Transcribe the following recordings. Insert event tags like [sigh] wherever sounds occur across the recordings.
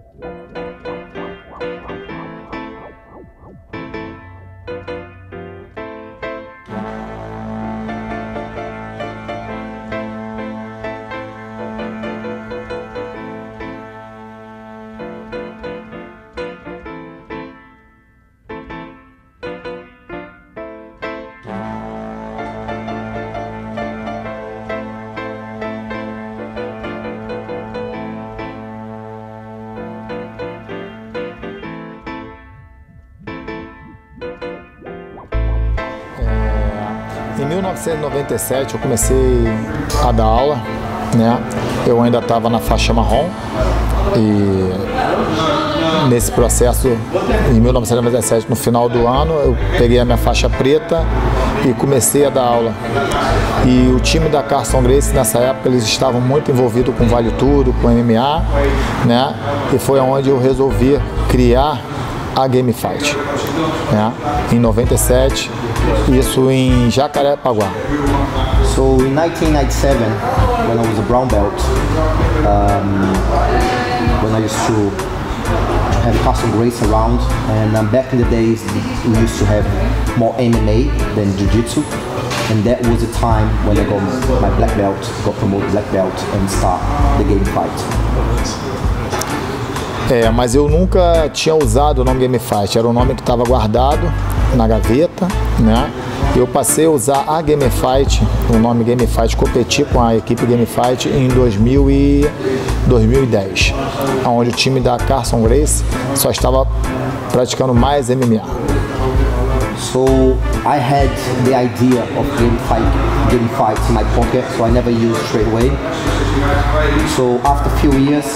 Música Em 1997 eu comecei a dar aula, né? Eu ainda estava na faixa marrom e nesse processo, em 1997, no final do ano, eu peguei a minha faixa preta e comecei a dar aula. E o time da Carson Grace, nessa época, eles estavam muito envolvidos com Vale Tudo, com MMA, né? E foi onde eu resolvi criar a Game Fight, né? Em 97, isso em Jacarepaguá. So in 1997, when I was a brown belt, um, when I used to have Carson Grace around, and um, back in the days we used to have more MMA than Jiu-Jitsu, and that was the time when I got my black belt, got promoted black belt, and start the game fight. É, mas eu nunca tinha usado o nome Game Fight, era um nome que estava guardado na gaveta, né? Eu passei a usar a Game Fight, o nome Game Fight, competi com a equipe Game Fight em 2000 e 2010, onde o time da Carson Grace só estava praticando mais MMA. So I had the idea of game fight, game fights in my pocket, so I never used straight away. So after a few years,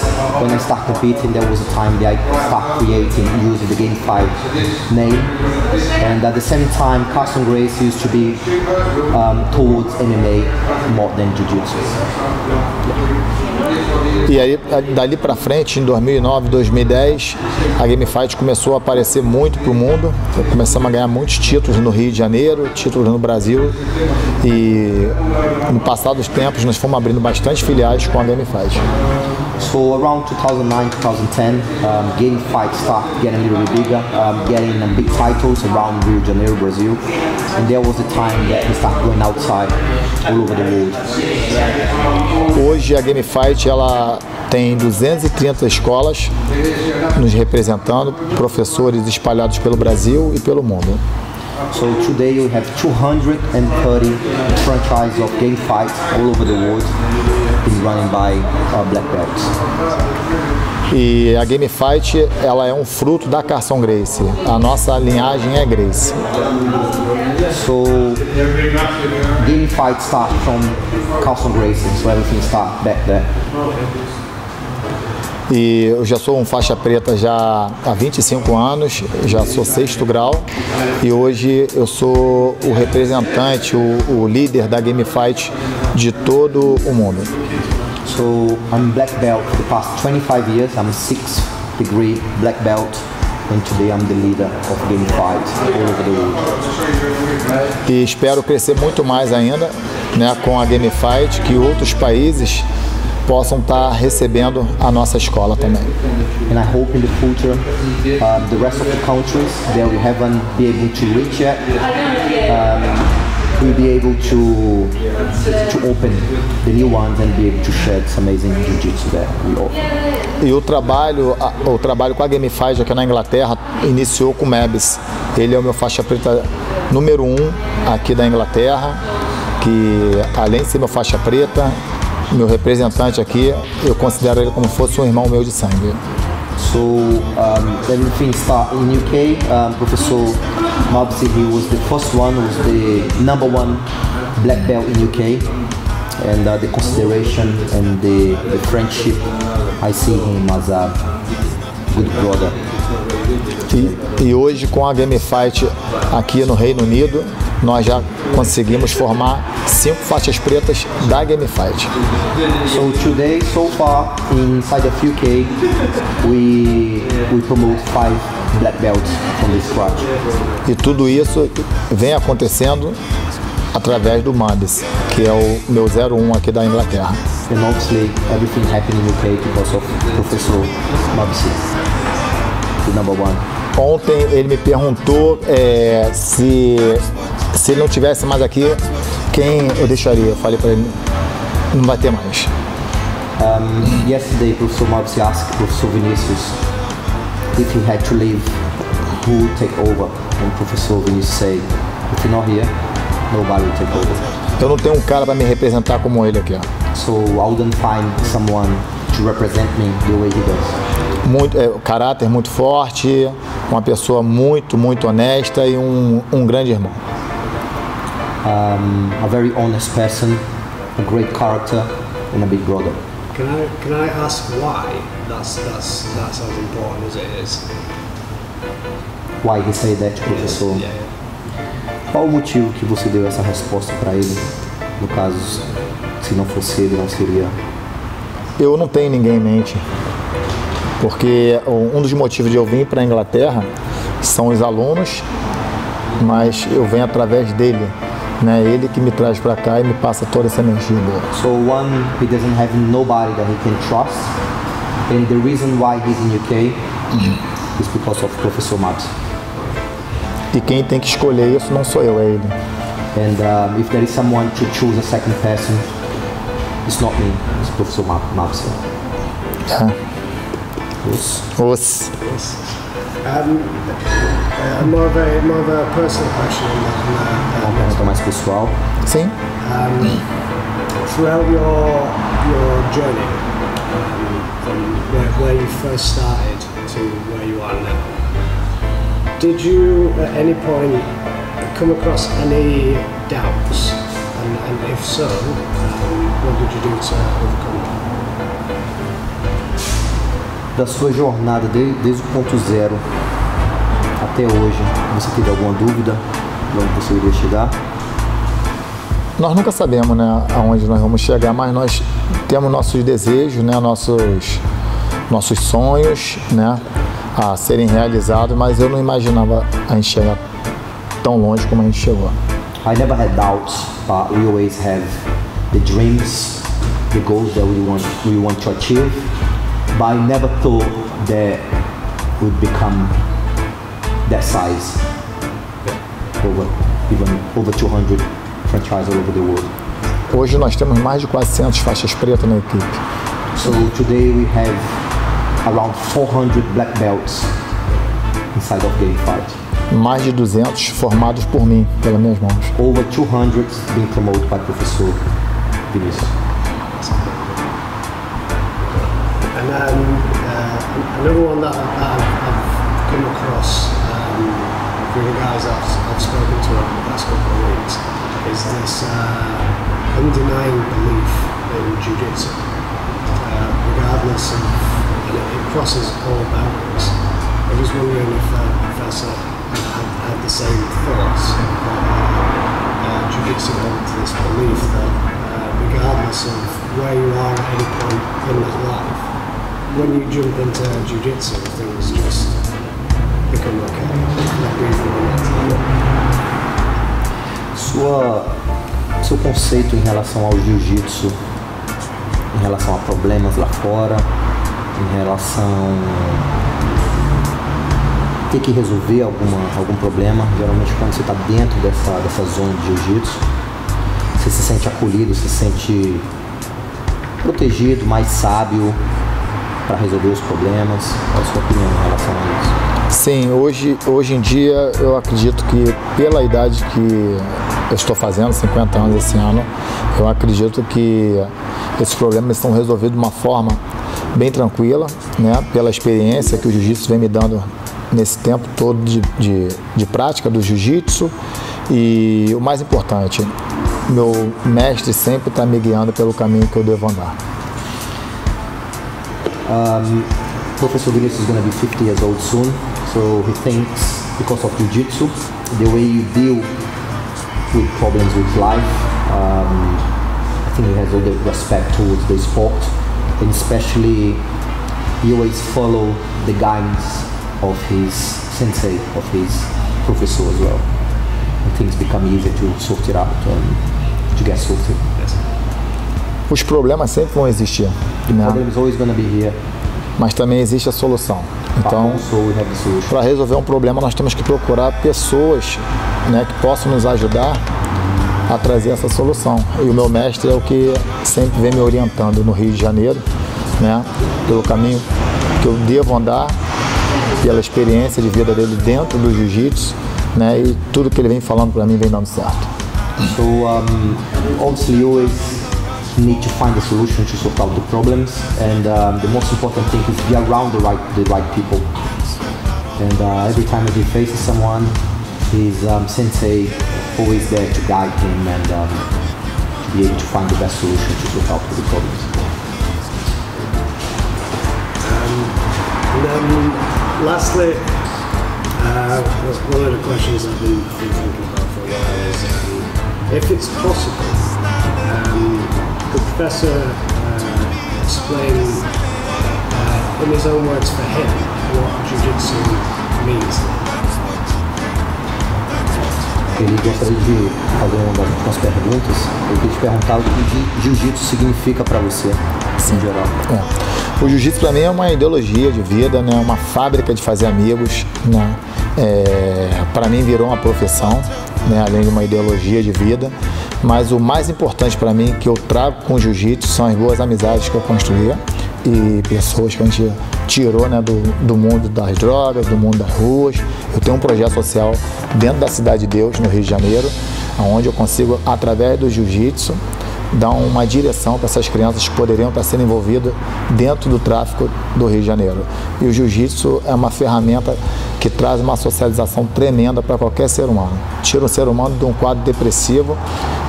when I started competing, there was a time that I started creating using the game fight name, and at the same time, Carson Grace used to be um, towards MMA more than Jiu-Jitsu. E aí, dali para frente, em 2009, 2010, a Game Fight começou a aparecer muito para o mundo. Começamos a ganhar muitos títulos no Rio de Janeiro, títulos no Brasil. E no passado dos tempos, nós fomos abrindo bastante filiais com a Game Fight. So around 2009, 2010, um, game fight started getting a little bit bigger, um, getting um, big titles around Rio de Janeiro, Brazil, and there was a time that we started going outside all over the world. Hoje a Game Fight tem 230 escolas nos representando, professores espalhados pelo Brasil e pelo mundo. So today we have 230 franchises of game fights all over the world, running by uh, black belts. E a Game Fight ela é um fruto da Carson Grace. A nossa linhagem é Grace. So game fight starts from Carlson Gracie, so everything starts back there. E eu já sou um faixa preta já há 25 anos, já sou sexto grau e hoje eu sou o representante, o, o líder da Game Fight de todo o mundo. So I'm black belt for the past 25 years. I'm sixth degree black belt, and today I'm the leader of game fight all over the world. E espero crescer muito mais ainda né, com a Game Fight, que outros países possam estar recebendo a nossa escola também. And I hope in the future, um, the rest of the countries that we haven't been able to reach yet, um, we'll be able to to open the new ones and be able to share this amazing jiu-jitsu that we offer. E o trabalho, o trabalho com a Fight aqui na Inglaterra iniciou com o Mebis. Ele é o meu faixa preta número um aqui da Inglaterra, que além de ser meu faixa preta, meu representante aqui, eu considero ele como se fosse um irmão meu de sangue. So um, everything started in UK. Um, Professor Mabsi, he was the first one, was the number one black belt in UK, and uh, the consideration and the, the friendship, I see him as a good brother. E, e hoje com a Game Fight aqui no Reino Unido, nós já conseguimos formar cinco faixas pretas da Game Fight. So today, so far, inside of UK, we we promote five black belts from the scratch. E tudo isso vem acontecendo através do Mabis, que é o meu 01 aqui da Inglaterra. And obviously, everything happened in UK because of Professor Mabsi, the number one. Ontem ele me perguntou é, se, se ele não tivesse mais aqui, quem eu deixaria. Eu falei para ele, não vai ter mais. Um, yesterday, Professor Mabsi asked Professor Vinicius if he had to leave, who would take over? And Professor Vinicius said, if you're not here, nobody will take over. Eu não tenho um cara para me representar como ele aqui. Ó. So I wouldn't find someone to represent me the way he does. Muito, é, caráter muito forte, uma pessoa muito, muito honesta e um, um grande irmão. Um, a very honest person, a great character, and a big brother. Can I can I ask why that's that's that's as important as it is? Why he said that, professor? Yeah, yeah. Qual o motivo que você deu essa resposta para ele? No caso, se não fosse ele, não seria. Eu não tenho ninguém em mente, porque um dos motivos de eu vir para a Inglaterra são os alunos, mas eu venho através dele, né? Ele que me traz para cá e me passa toda essa energia boa. So one, he doesn't have nobody that he can trust, and the reason why he's in UK is because of Professor Max. E quem tem que escolher isso não sou eu, é ele. And um, if there is someone to choose a second person, it's not me, it's Professor Ma- Max. Yes. Os, Um, uh, more of a more of a personal question on that. Uma On that pergunta mais pessoal. sim, um, throughout your your journey, um, from where, where you first started to where you are now, did you at any point come across any doubts? And, and if so, um, what did you do to overcome them? Da sua jornada de- desde o ponto zero até hoje, você teve alguma dúvida de onde você iria chegar? nós nunca sabemos, né, aonde nós vamos chegar, mas nós temos nossos desejos, né, nossos nossos sonhos, né, a serem realizados, mas eu não imaginava a gente chegar tão longe como a gente chegou. I never had doubts, but we always have the dreams, the goals that we want we want to achieve. But I never thought that would become that size. Over even over 200 franchises all over the world. Hoje nós temos mais de 400 faixas pretas na equipe. So today we have around 400 black belts inside of Game Fight. Mais de 200 formados por mim, pelas minhas mãos. Over 200 being promoted by Professor Vinicius. And um, uh, another one that I've, I've come across um, through the guys I've, I've spoken to over the past couple of weeks is this uh, undenying belief in jiu-jitsu, uh, regardless of, and it, it crosses all boundaries. I'm just wondering if uh, Professor had, had the same thoughts about uh, jiu-jitsu and this belief that uh, regardless of where you are at any point in that life, when you jump into jiu-jitsu, things just become okay. Sua, seu conceito em relação ao jiu-jitsu, em relação a problemas lá fora, em relação a ter que resolver alguma, algum problema, geralmente quando você está dentro dessa, dessa zona de jiu-jitsu, você se sente acolhido, se sente protegido, mais sábio para resolver os problemas. Qual a sua opinião em relação a isso? Sim, hoje, hoje em dia eu acredito que pela idade que eu estou fazendo, 50 anos esse ano, eu acredito que esses problemas estão resolvidos de uma forma bem tranquila, né? Pela experiência que o jiu-jitsu vem me dando nesse tempo todo de, de, de prática do jiu-jitsu e o mais importante, meu mestre sempre está me guiando pelo caminho que eu devo andar. Professor Vinicius is going to be 50 years old soon, so he thinks because of jiu-jitsu, the way you deal with problems with life, um, I think he has all the respect towards the sport, and especially he always follow the guidance of his sensei, of his professor as well. And things become easier to sort it out and to get sorted. Os problemas sempre vão existir, né? Always to be here, mas também existe a solução. Então, para resolver um problema, nós temos que procurar pessoas né, que possam nos ajudar a trazer essa solução. E o meu mestre é o que sempre vem me orientando no Rio de Janeiro, né, pelo caminho que eu devo andar, pela experiência de vida dele dentro do jiu-jitsu, né, e tudo que ele vem falando para mim vem dando certo. So um, obviously always need to find a solution to solve out the problems and um, the most important thing is be around the right the right people. And uh, every time he faces someone, his um, sensei always there to guide him and um, to be able to find the best solution to solve out the problems. And then lastly, uh, one of the questions I've been, thinking about for a while is um, if it's possible, um, Professor uh, explain uh, in his own words for him what Jiu-Jitsu means to him? Ele gostaria de fazer uma das últimas perguntas. Eu queria te perguntar o que jiu-jitsu significa para você, em geral. É. O jiu-jitsu para mim é uma ideologia de vida, né? uma fábrica de fazer amigos. Né? É, para mim virou uma profissão, né? além de uma ideologia de vida. Mas o mais importante para mim que eu trago com o jiu-jitsu são as boas amizades que eu construí e pessoas que a gente tirou né, do, do mundo das drogas, do mundo das ruas. Eu tenho um projeto social dentro da Cidade de Deus, no Rio de Janeiro, onde eu consigo, através do jiu-jitsu, dar uma direção para essas crianças que poderiam estar sendo envolvidas dentro do tráfico do Rio de Janeiro. E o jiu-jitsu é uma ferramenta que traz uma socialização tremenda para qualquer ser humano. Tira o ser humano de um quadro depressivo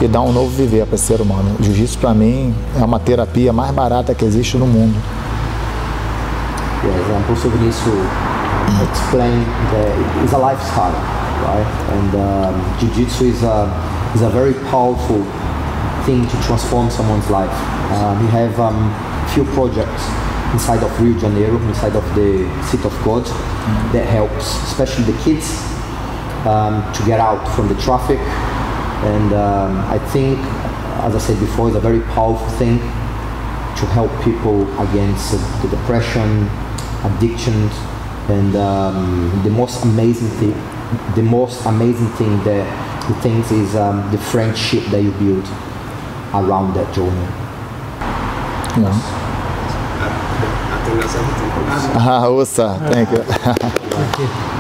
e dá um novo viver para esse ser humano. O jiu-jitsu, para mim, é uma terapia mais barata que existe no mundo. Yes, and also Vinicius explain that it's a lifestyle, right? And um, jiu-jitsu is a, is a very powerful thing to transform someone's life. Um, we have um, few projects inside of Rio de Janeiro, inside of the City of God, that helps, especially the kids, um, to get out from the traffic. And um, I think, as I said before, it's a very powerful thing to help people against the depression, addiction, and um, the most amazing thing, the most amazing thing that he thinks is um, the friendship that you build around that journey. Yeah. I think that's everything. [laughs] Ah, Usa, thank you.